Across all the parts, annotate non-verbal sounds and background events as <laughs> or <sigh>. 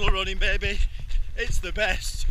trail running, baby. It's the best.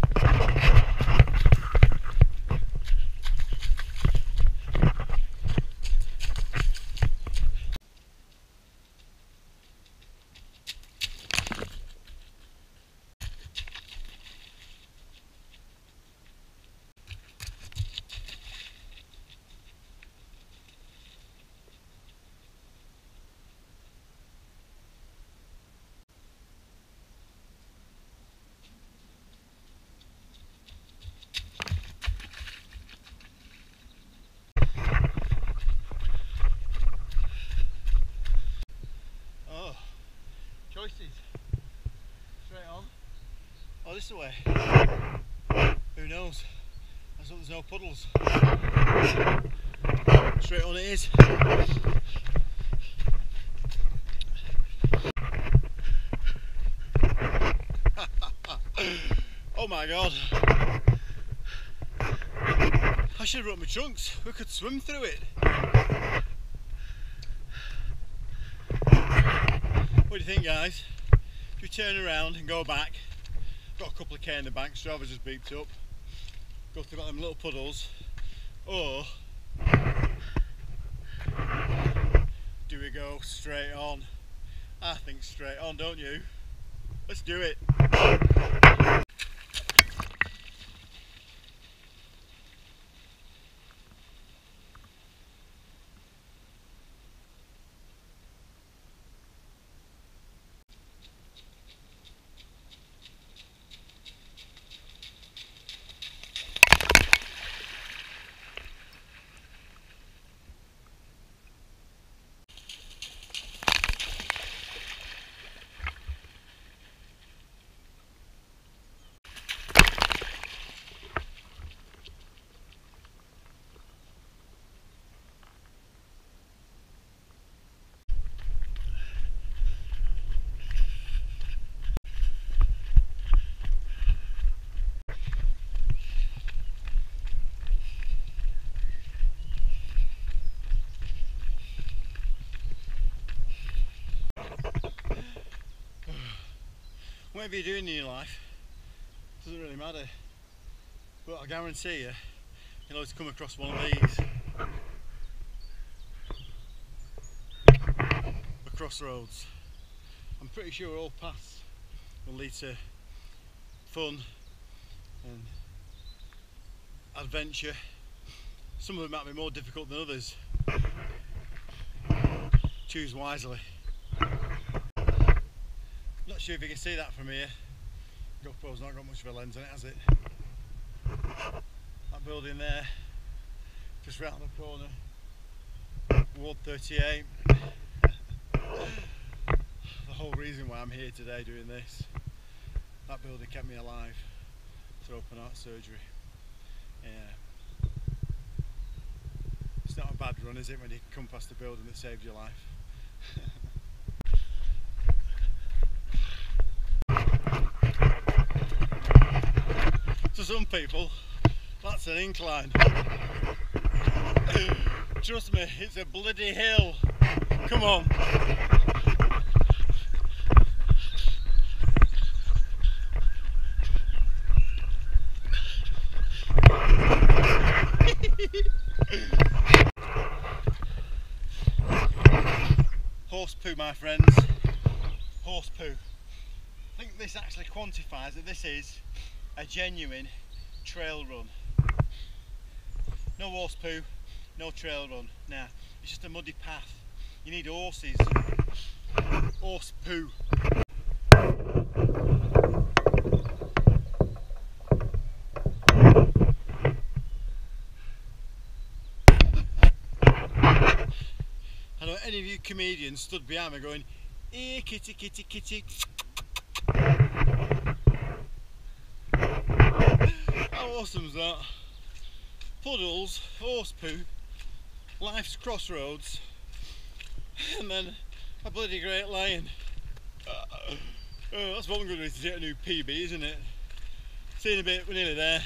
Oh, choices. Straight on. Oh, this way. Who knows? Let's hope there's no puddles. Straight on it is. <laughs> oh my god. I should have brought my trunks. We could swim through it. What do you think, guys? If we turn around and go back, got a couple of K in the bank, Strava just beeped up, Got go through them little puddles, or do we go straight on? I think straight on, don't you? Let's do it. Whatever you're doing in your life, doesn't really matter. But I guarantee you, you'll always come across one of these. A crossroads. I'm pretty sure all paths will lead to fun and adventure. Some of them might be more difficult than others. Choose wisely. I'm not sure if you can see that from here. GoPro's not got much of a lens on it, has it? That building there, just round the corner, Ward 38. the whole reason why I'm here today doing this. That building kept me alive through open heart surgery. Yeah. It's not a bad run, is it, when you come past a building that saved your life? <laughs> some people, that's an incline. Trust me, it's a bloody hill. Come on. Horse poo, my friends. Horse poo. I think this actually quantifies that this is a genuine trail run. No horse poo, no trail run. Nah, it's just a muddy path. You need horses. Horse poo. I know any of you comedians stood behind me going, here kitty kitty kitty. Awesome's that? Puddles, horse poo, life's crossroads, and then a bloody great lion. Uh, oh, that's one good way to get a new PB, isn't it? See you in a bit, we're nearly there.